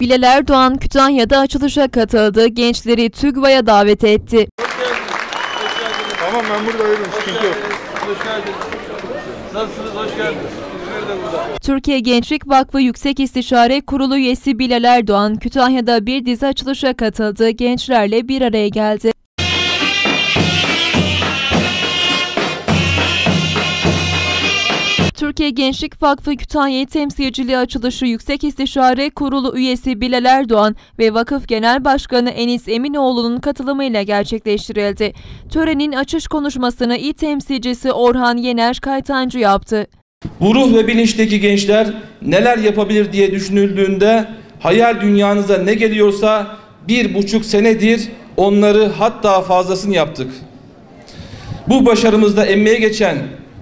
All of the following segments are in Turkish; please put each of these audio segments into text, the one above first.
Bilal Erdoğan Kütahya'da açılışa katıldı. Gençleri TÜGVA'ya davet etti. Tamam ben buradayım. Hoş geldiniz. Nasılsınız? Hoş geldiniz. Türkiye Gençlik Vakfı Yüksek İstişare Kurulu üyesi Bilal Erdoğan Kütahya'da bir dizi açılışa katıldı. Gençlerle bir araya geldi. Türkiye Gençlik Vakfı Kütahya temsilciliği açılışı Yüksek İstişare Kurulu üyesi Bilal Erdoğan ve Vakıf Genel Başkanı Enis Eminoğlu'nun katılımıyla gerçekleştirildi. Törenin açış konuşmasını İl temsilcisi Orhan Yener Kaytancı yaptı. Bu ruh ve bilinçteki gençler neler yapabilir diye düşünüldüğünde hayal dünyanıza ne geliyorsa bir buçuk senedir onları hatta fazlasını yaptık. Bu başarımızda emeğe geçen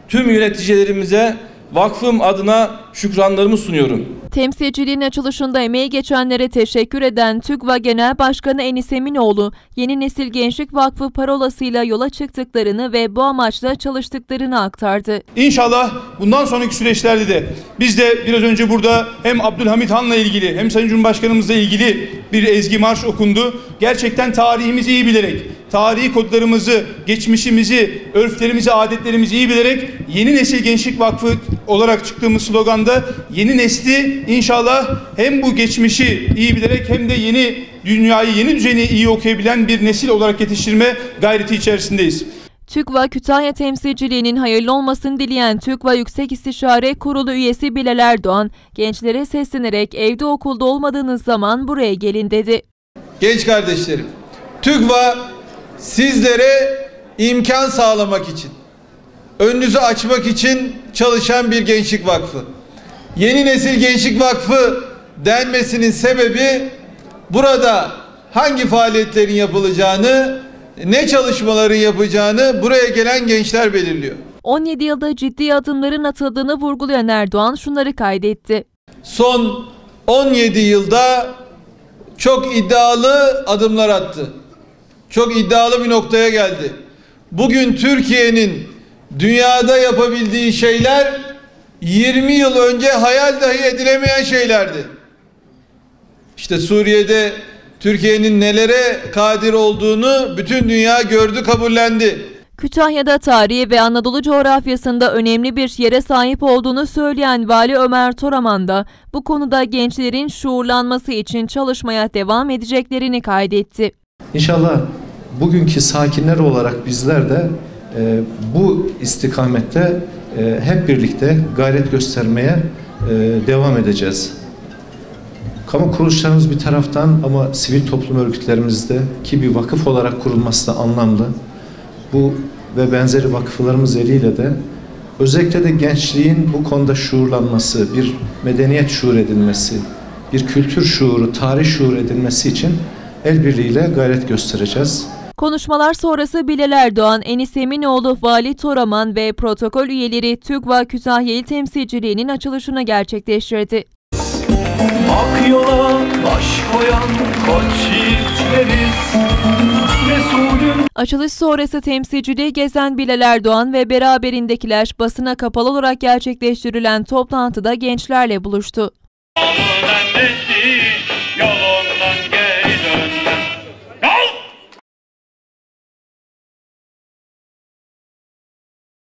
tüm yöneticilerimize vakfım adına şükranlarımı sunuyorum. Temsilciliğin açılışında emeği geçenlere teşekkür eden TÜGVA Genel Başkanı Enis Eminoğlu, Yeni Nesil Gençlik Vakfı parolasıyla yola çıktıklarını ve bu amaçla çalıştıklarını aktardı. İnşallah bundan sonraki süreçlerde de biz de biraz önce burada hem Abdülhamit Han'la ilgili hem Sayın Cumhurbaşkanımızla ilgili bir ezgi marş okundu. Gerçekten tarihimizi iyi bilerek, tarihi kodlarımızı, geçmişimizi, örflerimizi, adetlerimizi iyi bilerek Yeni Nesil Gençlik Vakfı olarak çıktığımız sloganda yeni nesli inşallah hem bu geçmişi iyi bilerek hem de yeni dünyayı, yeni düzeni iyi okuyabilen bir nesil olarak yetiştirme gayreti içerisindeyiz. TÜGVA Kütahya temsilciliğinin hayırlı olmasını dileyen TÜGVA Yüksek İstişare Kurulu üyesi Bilal Erdoğan, gençlere seslenerek evde okulda olmadığınız zaman buraya gelin dedi. Genç kardeşlerim, TÜGVA sizlere imkan sağlamak için, önünüzü açmak için çalışan bir gençlik vakfı. Yeni Nesil Gençlik Vakfı denmesinin sebebi burada hangi faaliyetlerin yapılacağını, ne çalışmaların yapacağını buraya gelen gençler belirliyor. 17 yılda ciddi adımların atıldığını vurgulayan Erdoğan şunları kaydetti. Son 17 yılda çok iddialı adımlar attı. Çok iddialı bir noktaya geldi. Bugün Türkiye'nin dünyada yapabildiği şeyler 20 yıl önce hayal dahi edilemeyen şeylerdi. İşte Suriye'de Türkiye'nin nelere kadir olduğunu bütün dünya gördü, kabullendi. Kütahya'da tarihi ve Anadolu coğrafyasında önemli bir yere sahip olduğunu söyleyen Vali Ömer Toraman da bu konuda gençlerin şuurlanması için çalışmaya devam edeceklerini kaydetti. İnşallah bugünkü sakinler olarak bizler de e, bu istikamette e, hep birlikte gayret göstermeye e, devam edeceğiz. Kamu kuruluşlarımız bir taraftan ama sivil toplum örgütlerimizde ki bir vakıf olarak kurulması da anlamlı. Bu ve benzeri vakıflarımız eliyle de özellikle de gençliğin bu konuda şuurlanması, bir medeniyet şuur edilmesi, bir kültür şuuru, tarih şuur edilmesi için el birliğiyle gayret göstereceğiz. Konuşmalar sonrası Bilal Erdoğan, Enis Eminoğlu, Vali Toraman ve protokol üyeleri TÜGVA Kütahya İl Temsilciliği'nin açılışını gerçekleştirdi. Ak yola baş koyan koç yiğitleriz Resulün Açılış sonrası temsilciliği gezen Bilal Erdoğan ve beraberindekiler basına kapalı olarak gerçekleştirilen toplantıda gençlerle buluştu.